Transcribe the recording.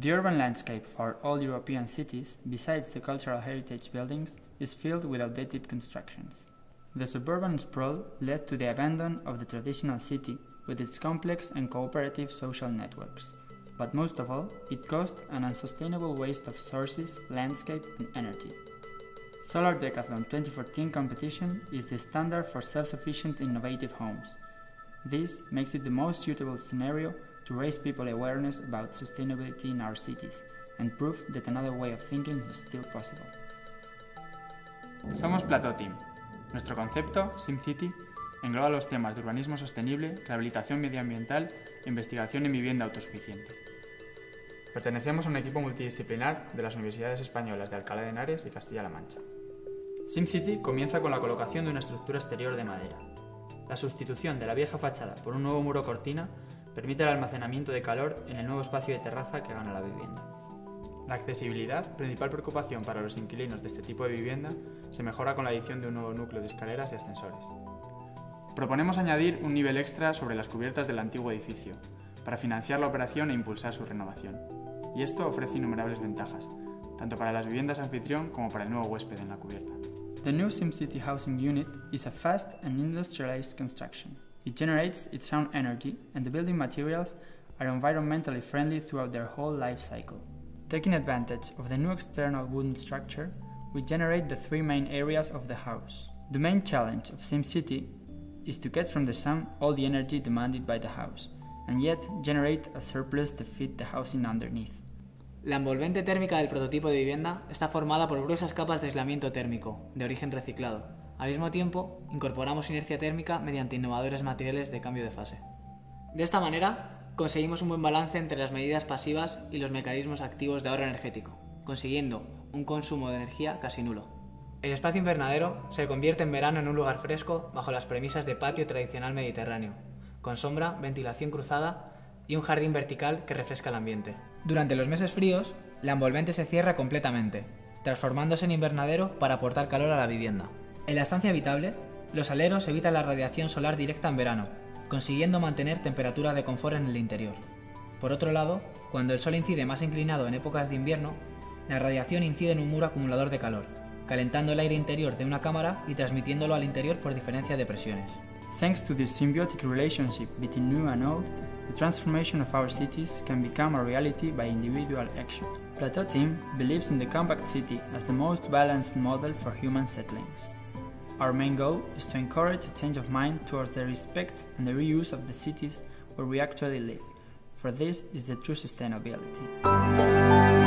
The urban landscape for all European cities, besides the cultural heritage buildings, is filled with outdated constructions. The suburban sprawl led to the abandon of the traditional city with its complex and cooperative social networks. But most of all, it caused an unsustainable waste of sources, landscape, and energy. Solar Decathlon 2014 competition is the standard for self-sufficient innovative homes. This makes it the most suitable scenario to raise people awareness about sustainability in our cities and prove that another way of thinking is still possible. Somos Plateau Team. Nuestro concepto, SimCity, engloba los temas de urbanismo sostenible, rehabilitación medioambiental e investigación en vivienda autosuficiente. Pertenecemos a un equipo multidisciplinar de las universidades españolas de Alcalá de Henares y Castilla-La Mancha. SimCity comienza con la colocación de una estructura exterior de madera. La sustitución de la vieja fachada por un nuevo muro cortina permite el almacenamiento de calor en el nuevo espacio de terraza que gana la vivienda. La accesibilidad, principal preocupación para los inquilinos de este tipo de vivienda, se mejora con la adición de un nuevo núcleo de escaleras y ascensores. Proponemos añadir un nivel extra sobre las cubiertas del antiguo edificio, para financiar la operación e impulsar su renovación. Y esto ofrece innumerables ventajas, tanto para las viviendas anfitrión como para el nuevo huésped en la cubierta. The new SimCity housing unit is a fast and industrialized construction. It generates its own energy, and the building materials are environmentally friendly throughout their whole life cycle. Taking advantage of the new external wooden structure, we generate the three main areas of the house. The main challenge of SimCity is to get from the sun all the energy demanded by the house, and yet generate a surplus to feed the housing underneath. La envolvente térmica del prototipo de vivienda está formada por gruesas capas de aislamiento térmico, de origen reciclado. Al mismo tiempo, incorporamos inercia térmica mediante innovadores materiales de cambio de fase. De esta manera, conseguimos un buen balance entre las medidas pasivas y los mecanismos activos de ahorro energético, consiguiendo un consumo de energía casi nulo. El espacio invernadero se convierte en verano en un lugar fresco bajo las premisas de patio tradicional mediterráneo, con sombra, ventilación cruzada y un jardín vertical que refresca el ambiente. Durante los meses fríos, la envolvente se cierra completamente, transformándose en invernadero para aportar calor a la vivienda. En la estancia habitable, los aleros evitan la radiación solar directa en verano, consiguiendo mantener temperatura de confort en el interior. Por otro lado, cuando el sol incide más inclinado en épocas de invierno, la radiación incide en un muro acumulador de calor, calentando el aire interior de una cámara y transmitiéndolo al interior por diferencia de presiones. Thanks to this symbiotic relationship between new and old, the transformation of our cities can become a reality by individual action. Plateau Team believes in the compact city as the most balanced model for human settlings. Our main goal is to encourage a change of mind towards the respect and the reuse of the cities where we actually live, for this is the true sustainability.